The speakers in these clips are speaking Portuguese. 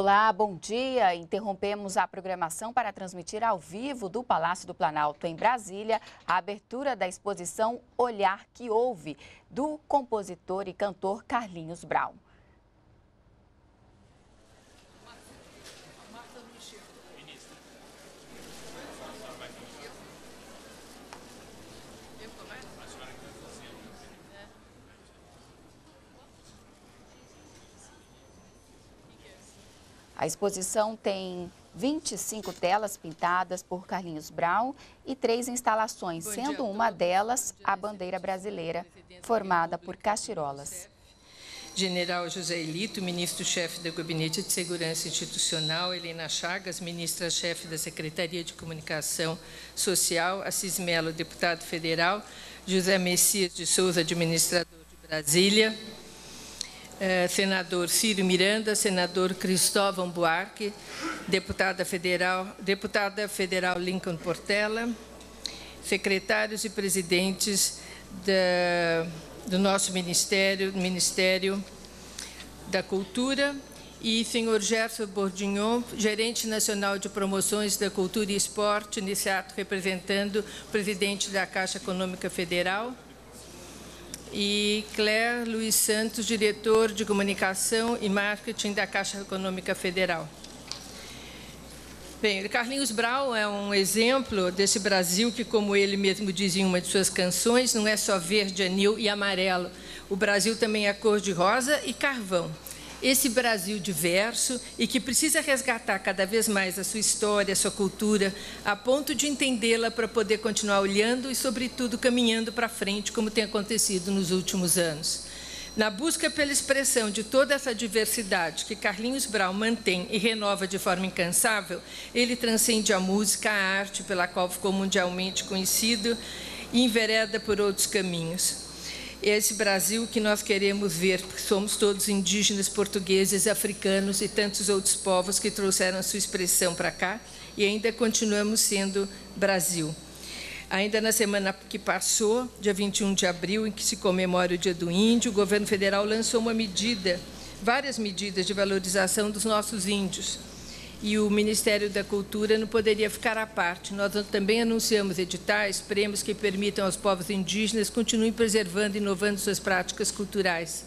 Olá, bom dia. Interrompemos a programação para transmitir ao vivo do Palácio do Planalto, em Brasília, a abertura da exposição Olhar que Ouve, do compositor e cantor Carlinhos Brown. A exposição tem 25 telas pintadas por Carlinhos Brown e três instalações, sendo uma delas a bandeira brasileira, formada por cachirolas. General José Elito, ministro-chefe do Gabinete de Segurança Institucional, Helena Chagas, ministra-chefe da Secretaria de Comunicação Social, Assis Melo, deputado federal, José Messias de Souza, administrador de Brasília, eh, senador Ciro Miranda, senador Cristóvão Buarque, deputada federal, deputada federal Lincoln Portela, secretários e presidentes da, do nosso ministério, Ministério da Cultura, e senhor Gerson Bordignon, gerente nacional de promoções da cultura e esporte, nesse ato representando o presidente da Caixa Econômica Federal, e Claire Luiz Santos, diretor de comunicação e marketing da Caixa Econômica Federal. Bem, Carlinhos Brau é um exemplo desse Brasil que, como ele mesmo diz em uma de suas canções, não é só verde, anil e amarelo. O Brasil também é cor de rosa e carvão esse Brasil diverso e que precisa resgatar cada vez mais a sua história, a sua cultura, a ponto de entendê-la para poder continuar olhando e, sobretudo, caminhando para frente, como tem acontecido nos últimos anos. Na busca pela expressão de toda essa diversidade que Carlinhos Brau mantém e renova de forma incansável, ele transcende a música, a arte, pela qual ficou mundialmente conhecido, e envereda por outros caminhos esse Brasil que nós queremos ver, porque somos todos indígenas, portugueses, africanos e tantos outros povos que trouxeram a sua expressão para cá e ainda continuamos sendo Brasil. Ainda na semana que passou, dia 21 de abril, em que se comemora o Dia do Índio, o governo federal lançou uma medida, várias medidas de valorização dos nossos índios e o Ministério da Cultura não poderia ficar à parte. Nós também anunciamos editais, prêmios que permitam aos povos indígenas continuem preservando e inovando suas práticas culturais.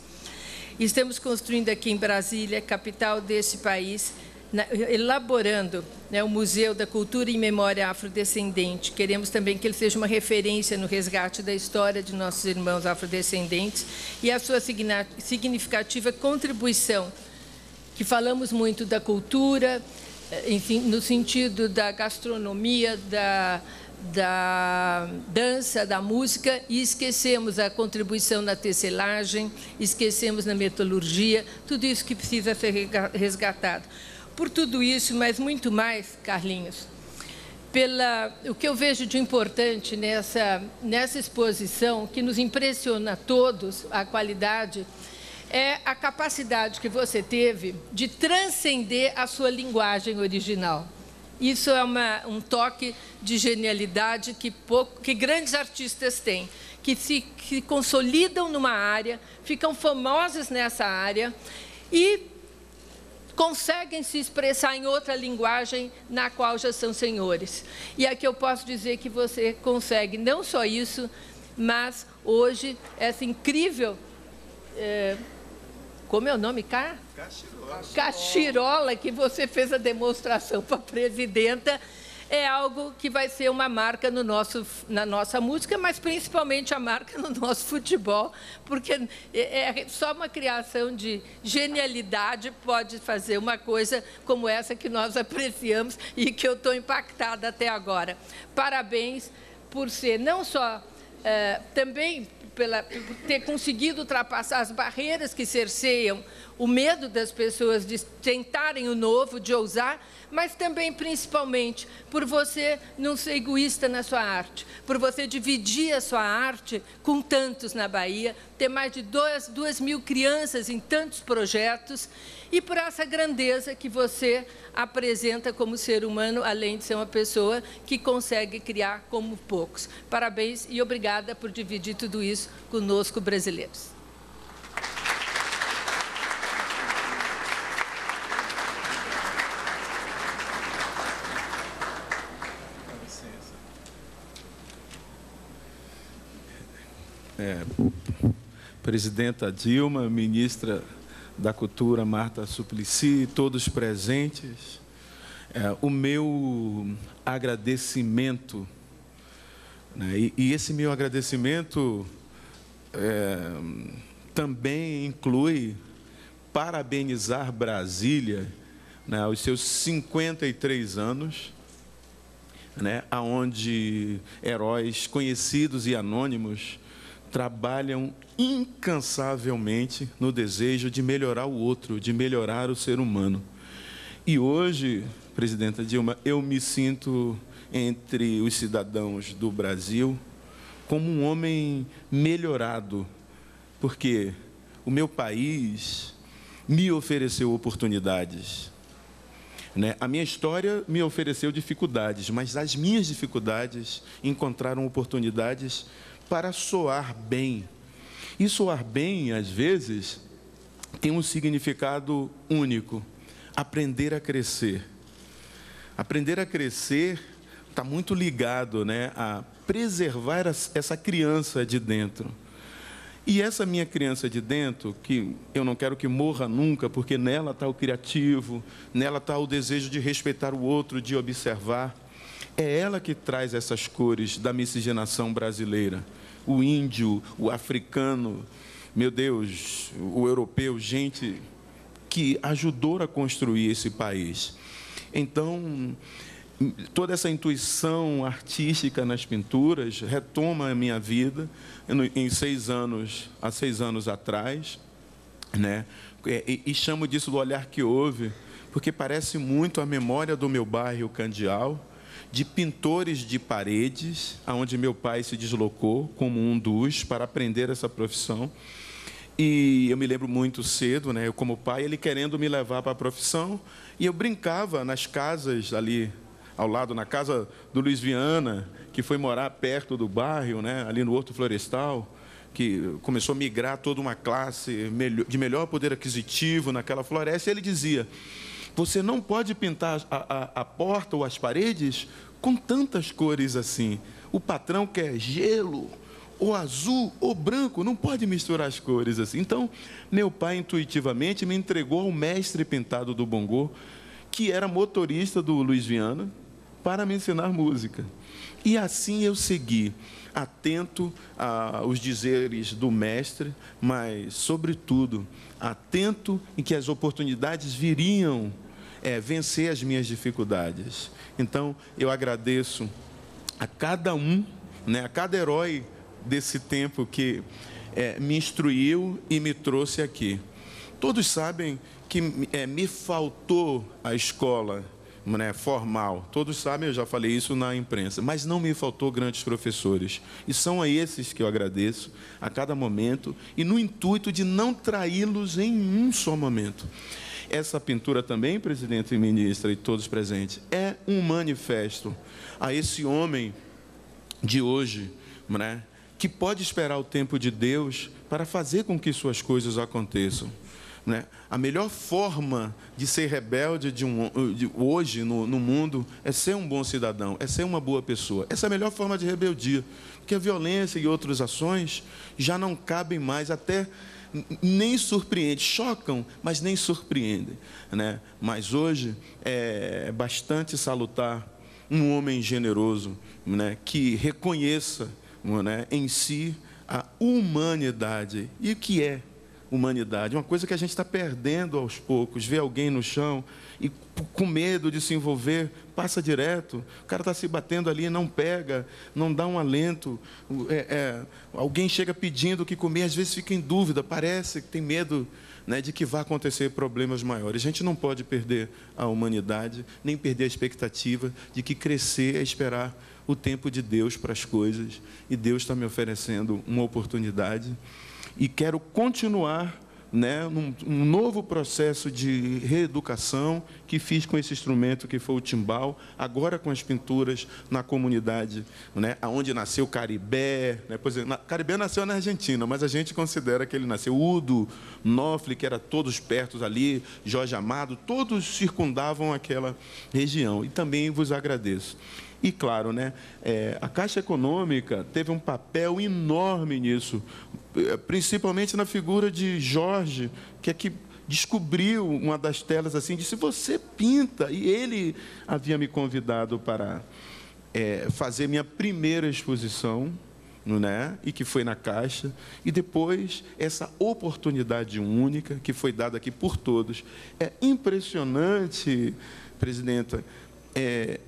Estamos construindo aqui em Brasília, capital desse país, elaborando né, o Museu da Cultura e Memória Afrodescendente. Queremos também que ele seja uma referência no resgate da história de nossos irmãos afrodescendentes e a sua significativa contribuição que falamos muito da cultura, eh, enfim, no sentido da gastronomia, da, da dança, da música, e esquecemos a contribuição na tecelagem, esquecemos na metalurgia, tudo isso que precisa ser resgatado. Por tudo isso, mas muito mais, Carlinhos, pela, o que eu vejo de importante nessa, nessa exposição, que nos impressiona a todos, a qualidade, é a capacidade que você teve de transcender a sua linguagem original. Isso é uma, um toque de genialidade que, pouco, que grandes artistas têm, que se que consolidam numa área, ficam famosos nessa área e conseguem se expressar em outra linguagem na qual já são senhores. E aqui eu posso dizer que você consegue não só isso, mas hoje essa incrível é, como é o nome? Cá? Cachirola. Cachirola, que você fez a demonstração para a presidenta, é algo que vai ser uma marca no nosso, na nossa música, mas principalmente a marca no nosso futebol, porque é, é só uma criação de genialidade pode fazer uma coisa como essa que nós apreciamos e que eu estou impactada até agora. Parabéns por ser não só é, também pela, por ter conseguido ultrapassar as barreiras que cerceiam o medo das pessoas de tentarem o novo, de ousar, mas também, principalmente, por você não ser egoísta na sua arte, por você dividir a sua arte com tantos na Bahia, ter mais de duas, duas mil crianças em tantos projetos e por essa grandeza que você apresenta como ser humano, além de ser uma pessoa que consegue criar como poucos. Parabéns e obrigada por dividir tudo isso conosco, brasileiros. É, presidenta Dilma, ministra da Cultura Marta Suplicy, todos presentes, é, o meu agradecimento, né, e, e, esse meu agradecimento é, também inclui parabenizar Brasília né, aos seus 53 anos, né, onde heróis conhecidos e anônimos trabalham incansavelmente no desejo de melhorar o outro, de melhorar o ser humano. E hoje, presidenta Dilma, eu me sinto entre os cidadãos do Brasil como um homem melhorado, porque o meu país me ofereceu oportunidades. Né? A minha história me ofereceu dificuldades, mas as minhas dificuldades encontraram oportunidades para soar bem. E soar bem, às vezes, tem um significado único: aprender a crescer. Aprender a crescer está muito ligado né, a preservar essa criança de dentro. E essa minha criança de dentro, que eu não quero que morra nunca, porque nela está o criativo, nela está o desejo de respeitar o outro, de observar, é ela que traz essas cores da miscigenação brasileira o índio, o africano, meu Deus, o europeu, gente que ajudou a construir esse país. Então, toda essa intuição artística nas pinturas retoma a minha vida em seis anos, há seis anos atrás, né? E, e chamo disso do olhar que houve, porque parece muito a memória do meu bairro Candial, de pintores de paredes, aonde meu pai se deslocou como um dos para aprender essa profissão. E eu me lembro muito cedo, né, eu como pai, ele querendo me levar para a profissão, e eu brincava nas casas ali ao lado, na casa do Luiz Viana, que foi morar perto do bairro, né, ali no Horto Florestal, que começou a migrar toda uma classe de melhor poder aquisitivo naquela floresta, e ele dizia: você não pode pintar a, a, a porta ou as paredes com tantas cores assim. O patrão quer gelo, ou azul, ou branco, não pode misturar as cores assim. Então, meu pai intuitivamente me entregou ao mestre pintado do Bongô, que era motorista do Luiz Viana, para me ensinar música. E assim eu segui, atento aos dizeres do mestre, mas, sobretudo, atento em que as oportunidades viriam é, vencer as minhas dificuldades. Então, eu agradeço a cada um, né, a cada herói desse tempo que é, me instruiu e me trouxe aqui. Todos sabem que é, me faltou a escola né, formal. Todos sabem, eu já falei isso na imprensa, mas não me faltou grandes professores. E são a esses que eu agradeço a cada momento e no intuito de não traí-los em um só momento. Essa pintura também, presidente e ministra e todos presentes, é um manifesto a esse homem de hoje, né, que pode esperar o tempo de Deus para fazer com que suas coisas aconteçam. Né? A melhor forma de ser rebelde de um, de, hoje no, no, mundo é ser um bom cidadão, é ser uma boa pessoa. Essa é a melhor forma de rebeldia, porque a violência e outras ações já não cabem mais, até nem surpreende, chocam, mas nem surpreendem. Né? Mas hoje é bastante salutar um homem generoso né, que reconheça né, em si a humanidade. E o que é humanidade. Uma coisa que a gente está perdendo aos poucos. Ver alguém no chão e com medo de se envolver, passa direto. O cara está se batendo ali, não pega, não dá um alento. É, é, alguém chega pedindo o que comer, às vezes fica em dúvida, parece que tem medo né, de que vá acontecer problemas maiores. A gente não pode perder a humanidade, nem perder a expectativa de que crescer é esperar o tempo de Deus para as coisas. E Deus está me oferecendo uma oportunidade e quero continuar né, num, um novo processo de reeducação que fiz com esse instrumento que foi o timbal, agora com as pinturas na comunidade, né, onde nasceu Caribé. Né, pois, na, Caribé nasceu na Argentina, mas a gente considera que ele nasceu. Udo, Nofle, que era todos perto ali, Jorge Amado, todos circundavam aquela região. E também vos agradeço. E, claro, né, é, a Caixa Econômica teve um papel enorme nisso, é, principalmente na figura de Jorge, que é que descobriu uma das telas assim, disse: Você pinta. E ele havia me convidado para é, fazer minha primeira exposição. Né? e que foi na Caixa, e depois essa oportunidade única que foi dada aqui por todos. É impressionante, presidenta, é,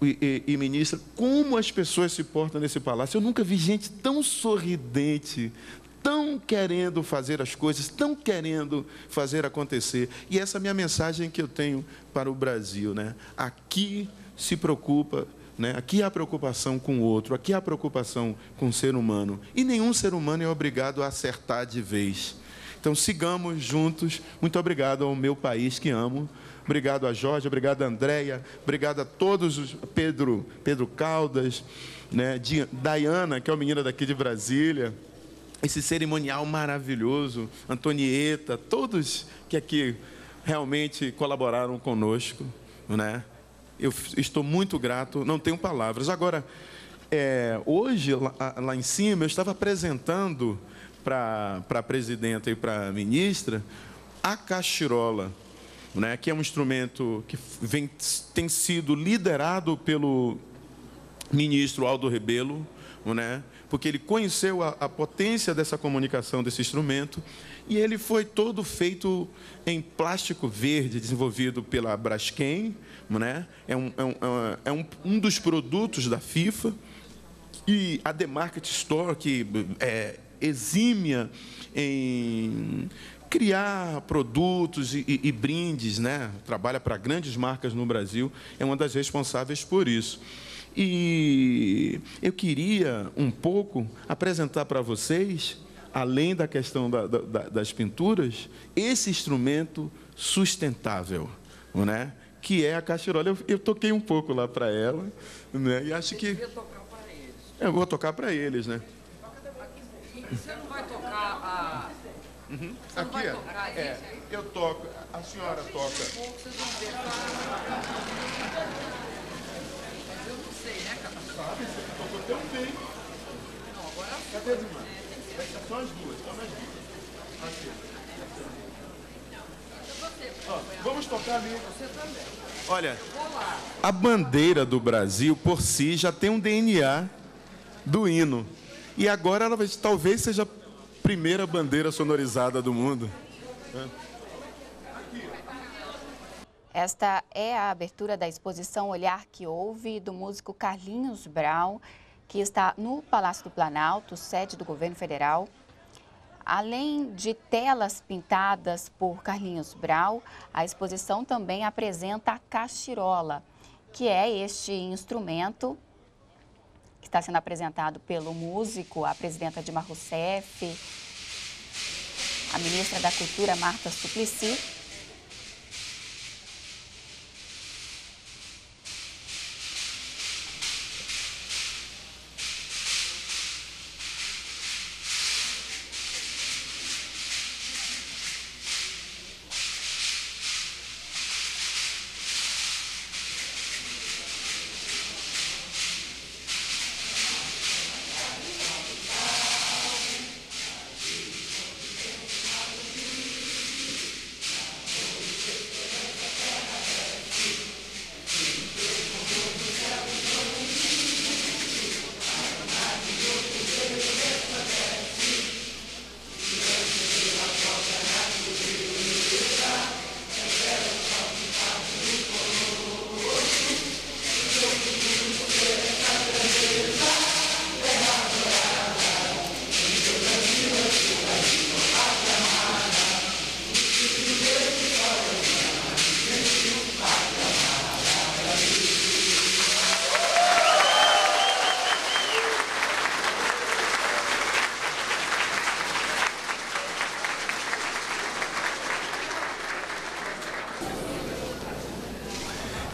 e, e, e, ministra, como as pessoas se portam nesse palácio. Eu nunca vi gente tão sorridente, tão querendo fazer as coisas, tão querendo fazer acontecer. E essa é a minha mensagem que eu tenho para o Brasil. Né? Aqui se preocupa, né? aqui há preocupação com o outro, aqui há preocupação com o ser humano. E nenhum ser humano é obrigado a acertar de vez. Então sigamos juntos. Muito obrigado ao meu país que amo. Obrigado a Jorge, obrigado a Andréia, obrigado a todos os Pedro, Pedro Caldas, né, Diana, que é uma menina daqui de Brasília, esse cerimonial maravilhoso, Antonieta, todos que aqui realmente colaboraram conosco, né? Eu estou muito grato, não tenho palavras. Agora, é, hoje, lá, lá, em cima, eu estava apresentando para a presidenta e para a ministra a cachirola, né, que é um instrumento que vem, tem sido liderado pelo ministro Aldo Rebelo, né, porque ele conheceu a, a, potência dessa comunicação desse instrumento e ele foi todo feito em plástico verde, desenvolvido pela Braskem, né? é, um, é, um, é um, um dos produtos da FIFA, e a The Market Store, que é exímia em criar produtos e, e, e brindes, né? trabalha para grandes marcas no Brasil, é uma das responsáveis por isso. E eu queria um pouco apresentar para vocês, além da questão da, da, das pinturas, esse instrumento sustentável, né? que é a cachirola. Eu, eu toquei um pouco lá para ela, né? e acho que. Eu vou tocar para eles, né? Você não vai tocar a. Uhum. Aqui, é, eu toco, a senhora toca. Sabe, você tocou tão bem. Não, agora Cadê as irmãs? São as duas, são as duas. Aqui. Ó, vamos tocar ali. Você também. Olha, a bandeira do Brasil por si já tem um DNA do hino. E agora ela talvez seja a primeira bandeira sonorizada do mundo. É. Esta é a abertura da exposição Olhar que Houve, do músico Carlinhos Brown, que está no Palácio do Planalto, sede do governo federal. Além de telas pintadas por Carlinhos Brau, a exposição também apresenta a cachirola, que é este instrumento que está sendo apresentado pelo músico, a presidenta Dilma Rousseff, a ministra da Cultura Marta Suplicy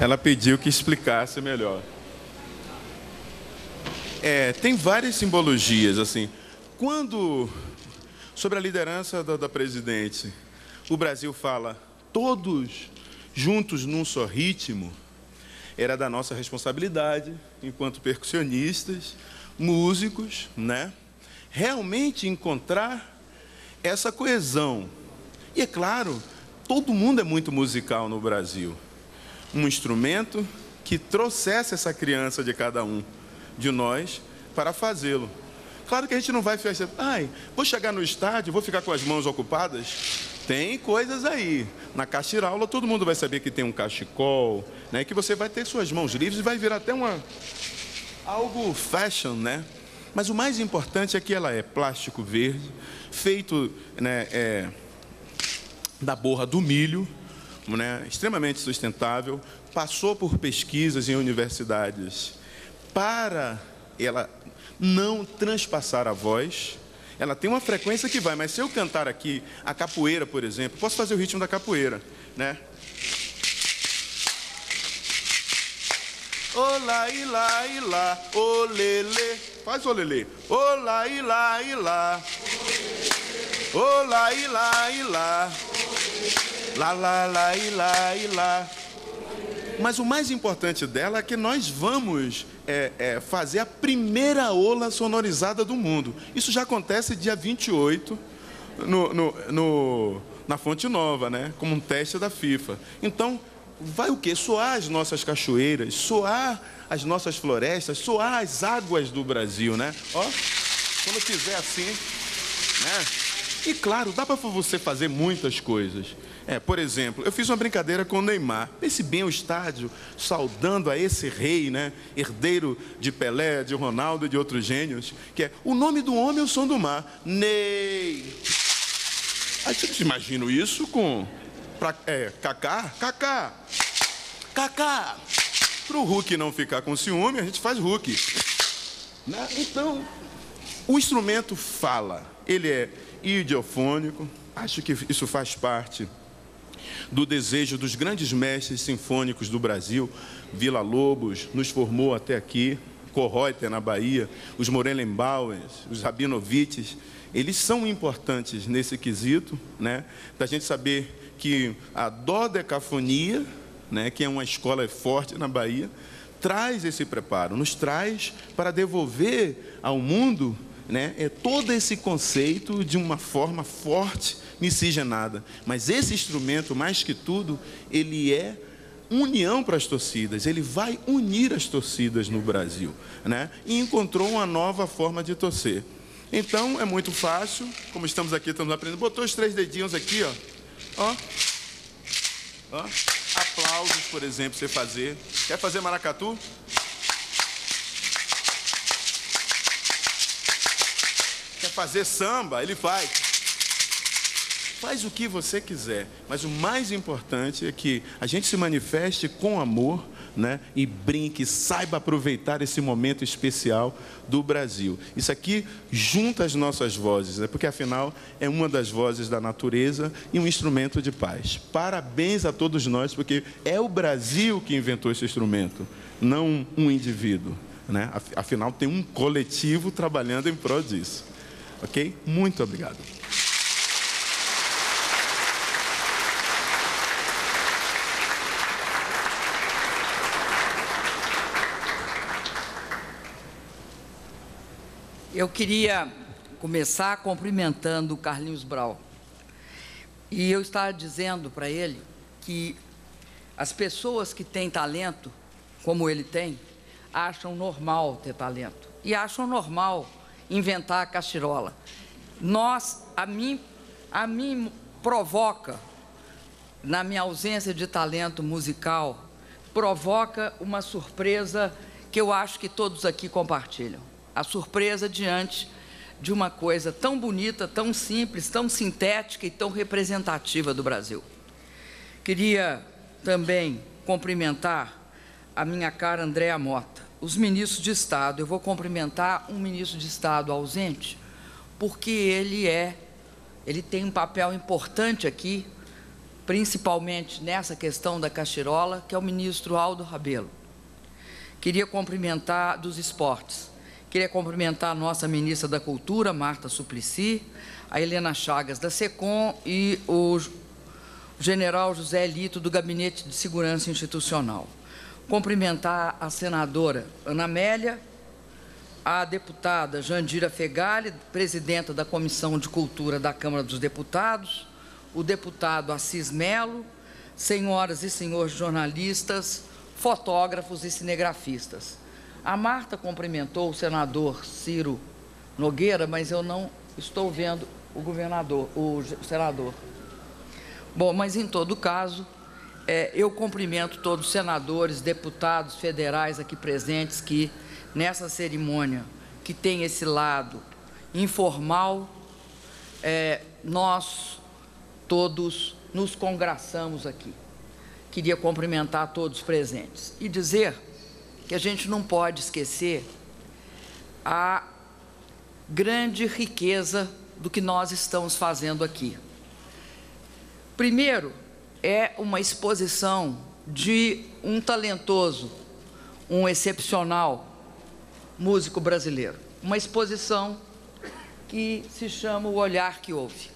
ela pediu que explicasse melhor. É, tem várias simbologias, assim. Quando, sobre a liderança da, da presidente, o Brasil fala todos juntos num só ritmo, era da nossa responsabilidade, enquanto percussionistas, músicos, né? Realmente encontrar essa coesão. E é claro, todo mundo é muito musical no Brasil. Um instrumento que trouxesse essa criança de cada um de nós para fazê-lo. Claro que a gente não vai ficar, ai, vou chegar no estádio, vou ficar com as mãos ocupadas. Tem coisas aí. Na caixiraula todo mundo vai saber que tem um cachecol, né? Que você vai ter suas mãos livres e vai virar até uma algo fashion, né? Mas o mais importante é que ela é plástico verde, feito né, é, da borra do milho, né, extremamente sustentável, passou por pesquisas em universidades para ela não transpassar a voz. Ela tem uma frequência que vai, mas se eu cantar aqui a capoeira, por exemplo, posso fazer o ritmo da capoeira, né? Olá, ilá, ilá, olele. Faz olele. Olá, ilá, ilá. Olá, ilá, ilá. Lá, lá, lá, ilá, ilá. Mas o mais importante dela é que nós vamos é, é, fazer a primeira ola sonorizada do mundo. Isso já acontece dia 28 no, no, no, na Fonte Nova, né? como um teste da FIFA. Então, vai o quê? Soar as nossas cachoeiras, soar as nossas florestas, soar as águas do Brasil, né? Ó, quando fizer assim, né? E claro, dá para você fazer muitas coisas. É, por exemplo, eu fiz uma brincadeira com o Neymar. Pense bem o estádio saudando a esse rei, né? Herdeiro de Pelé, de Ronaldo e de outros gênios, que é o nome do homem é o som do mar. Ney. Aí vocês imaginam isso com pra, é, Kaká? Kaká. Kaká. Para o Hulk não ficar com ciúme, a gente faz Hulk. Né? Então, o instrumento fala. Ele é idiofônico. Acho que isso faz parte do desejo dos grandes mestres sinfônicos do Brasil. Vila Lobos nos formou até aqui, Correuter na Bahia, os Morelenbauers, os Rabinovites, eles são importantes nesse quesito, né? Da gente saber que a dodecafonia, né, que é uma escola forte na Bahia, traz esse preparo, nos traz para devolver ao mundo né, é todo esse conceito de uma forma forte, miscigenada. Mas esse instrumento, mais que tudo, ele é união para as torcidas, ele vai unir as torcidas no Brasil, né? E encontrou uma nova forma de torcer. Então é muito fácil, como estamos aqui, estamos aprendendo. Botou os três dedinhos aqui, ó. Ó. ó. Aplausos, por exemplo, você fazer. Quer fazer maracatu? Quer fazer samba? Ele faz. Faz o que você quiser, mas o mais importante é que a gente se manifeste com amor, né? E brinque, saiba aproveitar esse momento especial do Brasil. Isso aqui junta as nossas vozes, né? porque afinal é uma das vozes da natureza e um instrumento de paz. Parabéns a todos nós, porque é o Brasil que inventou esse instrumento, não um indivíduo. Né? Afinal, tem um coletivo trabalhando em prol disso. Ok? Muito obrigado. Eu queria começar cumprimentando o Carlinhos Brau. E eu estava dizendo para ele que as pessoas que têm talento, como ele tem, acham normal ter talento. E acham normal inventar a cachirola. Nós, a mim, a mim provoca, na minha ausência de talento musical, provoca uma surpresa que eu acho que todos aqui compartilham a surpresa diante de uma coisa tão bonita, tão simples, tão sintética e tão representativa do Brasil. Queria também cumprimentar a minha cara Andréa Mota, os ministros de Estado. Eu vou cumprimentar um ministro de Estado ausente, porque ele é, ele tem um papel importante aqui, principalmente nessa questão da cachirola, que é o ministro Aldo Rabelo. Queria cumprimentar dos esportes Queria cumprimentar a nossa ministra da Cultura, Marta Suplicy, a Helena Chagas, da SECOM, e o general José Lito, do Gabinete de Segurança Institucional. cumprimentar a senadora Ana Amélia, a deputada Jandira Fegali, presidenta da Comissão de Cultura da Câmara dos Deputados, o deputado Assis Melo, senhoras e senhores jornalistas, fotógrafos e cinegrafistas. A Marta cumprimentou o senador Ciro Nogueira, mas eu não estou vendo o governador, o senador. Bom, mas em todo caso, é, eu cumprimento todos os senadores, deputados federais aqui presentes que nessa cerimônia que tem esse lado informal, é, nós todos nos congraçamos aqui. Queria cumprimentar todos presentes e dizer que a gente não pode esquecer a grande riqueza do que nós estamos fazendo aqui. Primeiro, é uma exposição de um talentoso, um excepcional músico brasileiro. Uma exposição que se chama O Olhar que Ouve.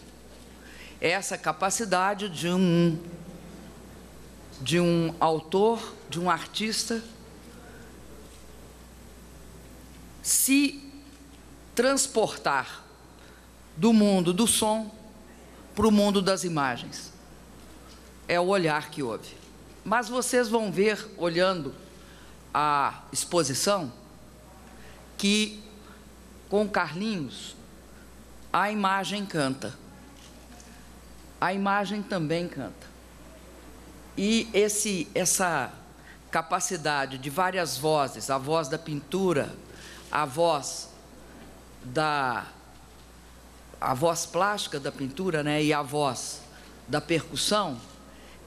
Essa capacidade de um, de um autor, de um artista, se transportar do mundo do som para o mundo das imagens. É o olhar que ouve. Mas vocês vão ver, olhando a exposição, que com Carlinhos a imagem canta. A imagem também canta. E esse, essa capacidade de várias vozes, a voz da pintura, a voz da a voz plástica da pintura, né, e a voz da percussão,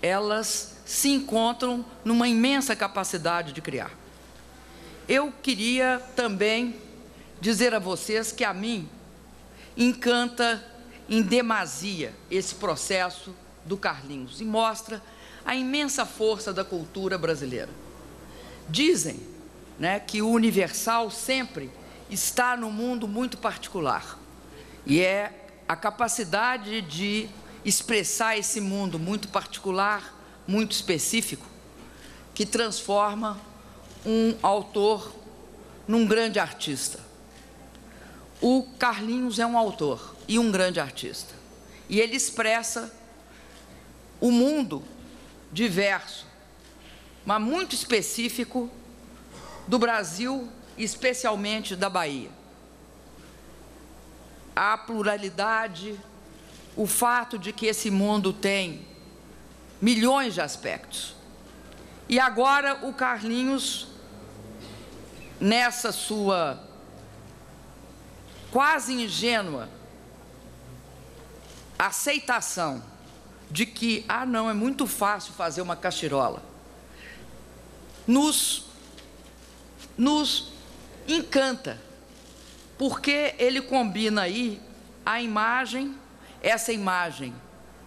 elas se encontram numa imensa capacidade de criar. Eu queria também dizer a vocês que a mim encanta em demasia esse processo do Carlinhos e mostra a imensa força da cultura brasileira. Dizem né, que o universal sempre está no mundo muito particular. E é a capacidade de expressar esse mundo muito particular, muito específico, que transforma um autor num grande artista. O Carlinhos é um autor e um grande artista. E ele expressa o mundo diverso, mas muito específico do Brasil, especialmente da Bahia a pluralidade, o fato de que esse mundo tem milhões de aspectos. E agora o Carlinhos, nessa sua quase ingênua aceitação de que, ah, não, é muito fácil fazer uma cachirola, nos, nos encanta porque ele combina aí a imagem, essa imagem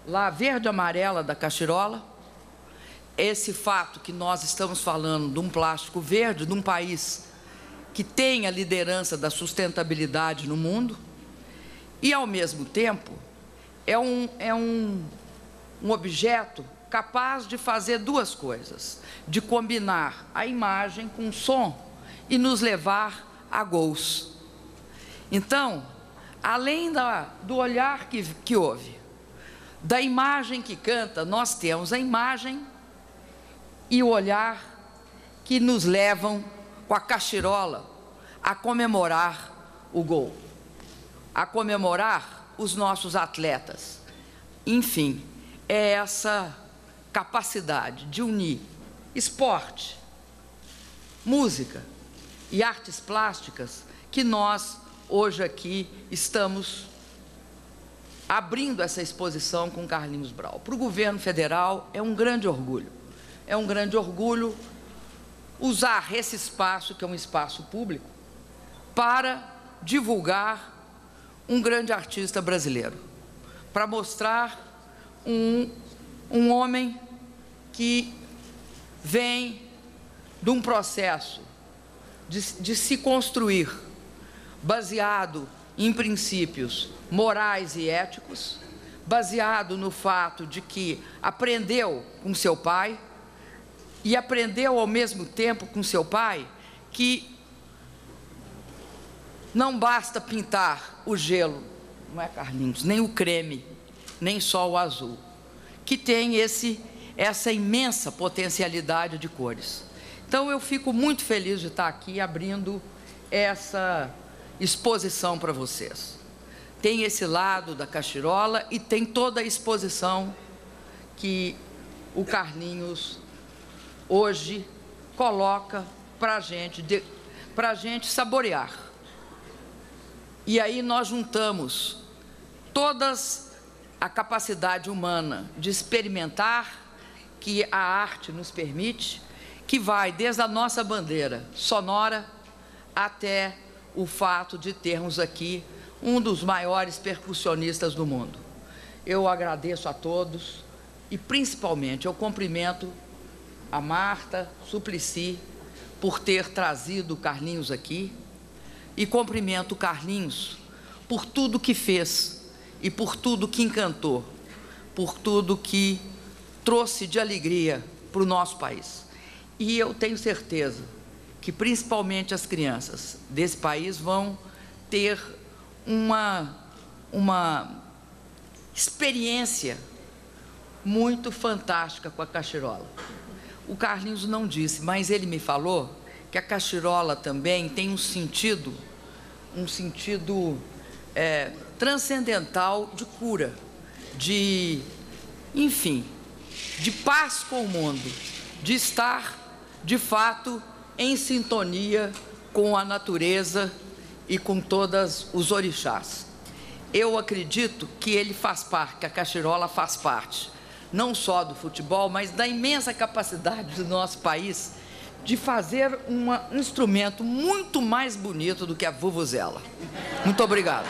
lá verde amarela da cachirola, esse fato que nós estamos falando de um plástico verde, de um país que tem a liderança da sustentabilidade no mundo, e ao mesmo tempo é um, é um, um objeto capaz de fazer duas coisas: de combinar a imagem com o som e nos levar a gols. Então, além da, do olhar que, que houve, da imagem que canta, nós temos a imagem e o olhar que nos levam com a cachirola a comemorar o gol, a comemorar os nossos atletas. Enfim, é essa capacidade de unir esporte, música e artes plásticas que nós hoje aqui estamos abrindo essa exposição com Carlinhos Brau. Para o governo federal é um grande orgulho. É um grande orgulho usar esse espaço, que é um espaço público, para divulgar um grande artista brasileiro, para mostrar um, um homem que vem de um processo de, de se construir baseado em princípios morais e éticos, baseado no fato de que aprendeu com seu pai, e aprendeu ao mesmo tempo com seu pai que não basta pintar o gelo, não é Carlinhos, nem o creme, nem só o azul, que tem esse essa imensa potencialidade de cores. Então eu fico muito feliz de estar aqui abrindo essa exposição para vocês. Tem esse lado da cachirola e tem toda a exposição que o Carlinhos hoje coloca para gente, a gente saborear. E aí nós juntamos todas a capacidade humana de experimentar que a arte nos permite, que vai desde a nossa bandeira sonora até o fato de termos aqui um dos maiores percussionistas do mundo. Eu agradeço a todos e principalmente eu cumprimento a Marta Suplicy por ter trazido o Carlinhos aqui e cumprimento o Carlinhos por tudo que fez e por tudo que encantou, por tudo que trouxe de alegria para o nosso país. E eu tenho certeza que principalmente as crianças desse país vão ter uma, uma experiência muito fantástica com a cachirola. O Carlinhos não disse, mas ele me falou que a cachirola também tem um sentido, um sentido é, transcendental de cura, de, enfim, de paz com o mundo, de estar, de fato, em sintonia com a natureza e com todos os orixás. Eu acredito que ele faz parte, que a cachirola faz parte não só do futebol, mas da imensa capacidade do nosso país de fazer um instrumento muito mais bonito do que a vuvuzela. Muito obrigado.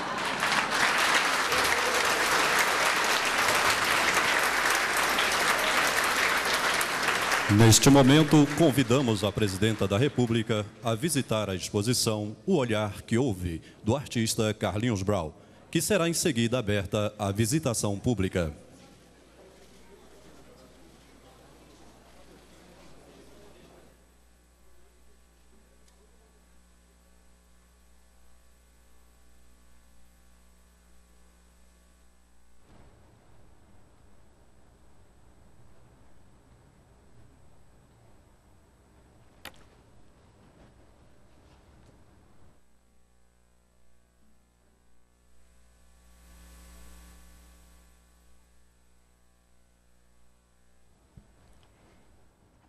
Neste momento, convidamos a Presidenta da República a visitar a exposição O Olhar que Ouve, do artista Carlinhos Brau, que será em seguida aberta à visitação pública.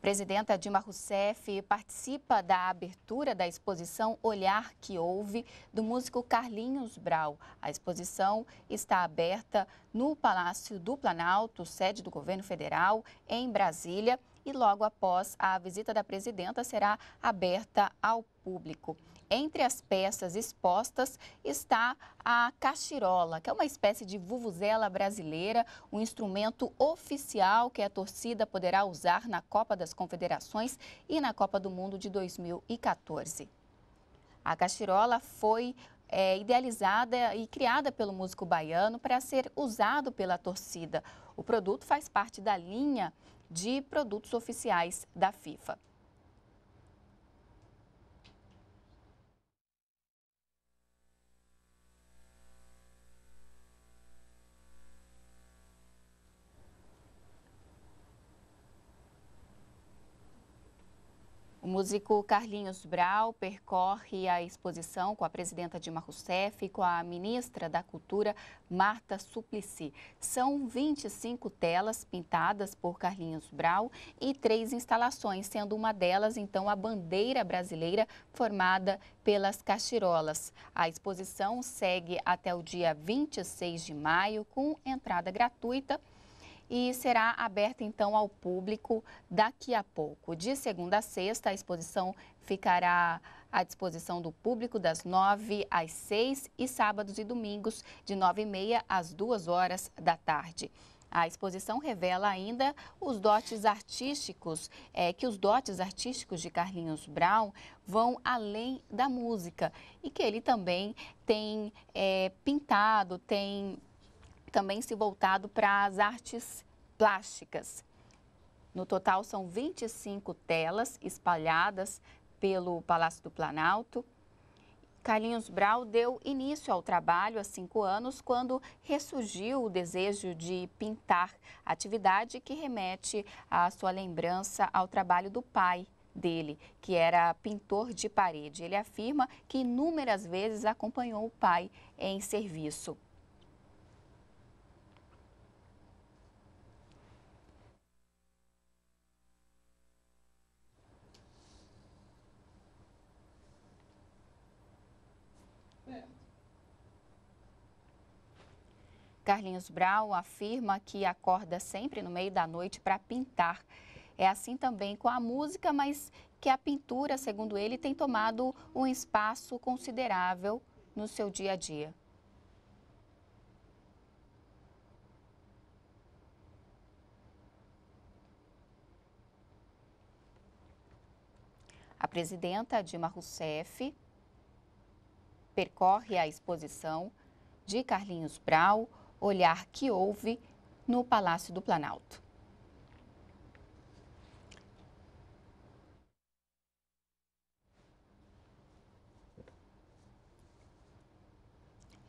Presidenta Dilma Rousseff participa da abertura da exposição Olhar que Houve, do músico Carlinhos Brau. A exposição está aberta no Palácio do Planalto, sede do governo federal, em Brasília, e logo após a visita da presidenta será aberta ao público. Entre as peças expostas está a cachirola, que é uma espécie de vuvuzela brasileira, um instrumento oficial que a torcida poderá usar na Copa das Confederações e na Copa do Mundo de 2014. A cachirola foi é, idealizada e criada pelo músico baiano para ser usado pela torcida. O produto faz parte da linha de produtos oficiais da FIFA. O músico Carlinhos Brau percorre a exposição com a presidenta Dilma Rousseff e com a ministra da Cultura, Marta Suplicy. São 25 telas pintadas por Carlinhos Brau e três instalações, sendo uma delas, então, a bandeira brasileira formada pelas cachirolas. A exposição segue até o dia 26 de maio, com entrada gratuita e será aberta então ao público daqui a pouco. De segunda a sexta, a exposição ficará à disposição do público das 9 às 6 e sábados e domingos de 9 e meia às 2 horas da tarde. A exposição revela ainda os dotes artísticos, é, que os dotes artísticos de Carlinhos Brown vão além da música e que ele também tem é, pintado, tem também se voltado para as artes plásticas. No total, são 25 telas espalhadas pelo Palácio do Planalto. Carlinhos Brau deu início ao trabalho há cinco anos, quando ressurgiu o desejo de pintar, atividade que remete à sua lembrança ao trabalho do pai dele, que era pintor de parede. Ele afirma que inúmeras vezes acompanhou o pai em serviço. Carlinhos Brau afirma que acorda sempre no meio da noite para pintar. É assim também com a música, mas que a pintura, segundo ele, tem tomado um espaço considerável no seu dia a dia. A presidenta Dilma Rousseff percorre a exposição de Carlinhos Brau, olhar que houve no Palácio do Planalto.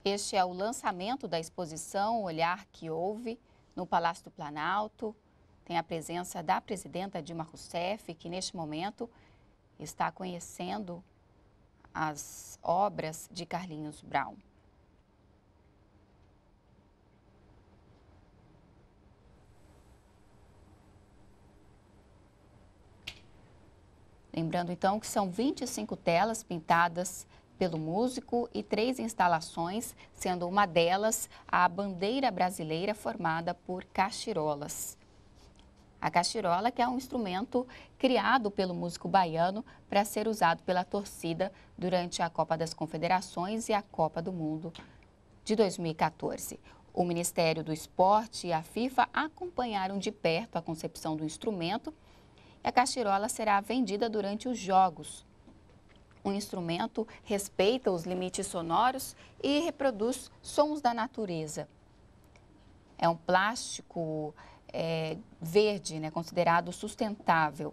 Este é o lançamento da exposição Olhar que Houve no Palácio do Planalto. Tem a presença da presidenta Dilma Rousseff, que neste momento está conhecendo as obras de Carlinhos Brown. Lembrando então que são 25 telas pintadas pelo músico e três instalações, sendo uma delas a bandeira brasileira formada por cachirolas. A cachirola, que é um instrumento criado pelo músico baiano para ser usado pela torcida durante a Copa das Confederações e a Copa do Mundo de 2014. O Ministério do Esporte e a FIFA acompanharam de perto a concepção do instrumento a cachirola será vendida durante os jogos. O instrumento respeita os limites sonoros e reproduz sons da natureza. É um plástico é, verde, né, considerado sustentável.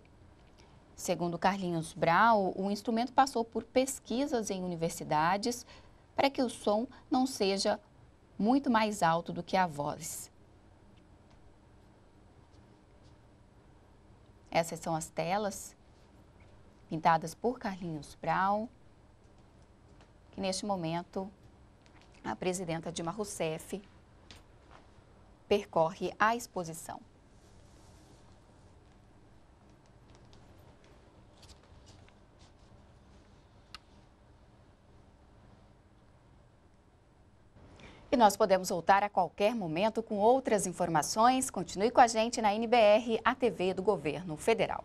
Segundo Carlinhos Brau, o instrumento passou por pesquisas em universidades para que o som não seja muito mais alto do que a voz. Essas são as telas pintadas por Carlinhos Brown, que neste momento a presidenta Dilma Rousseff percorre a exposição. E nós podemos voltar a qualquer momento com outras informações. Continue com a gente na NBR, a TV do Governo Federal.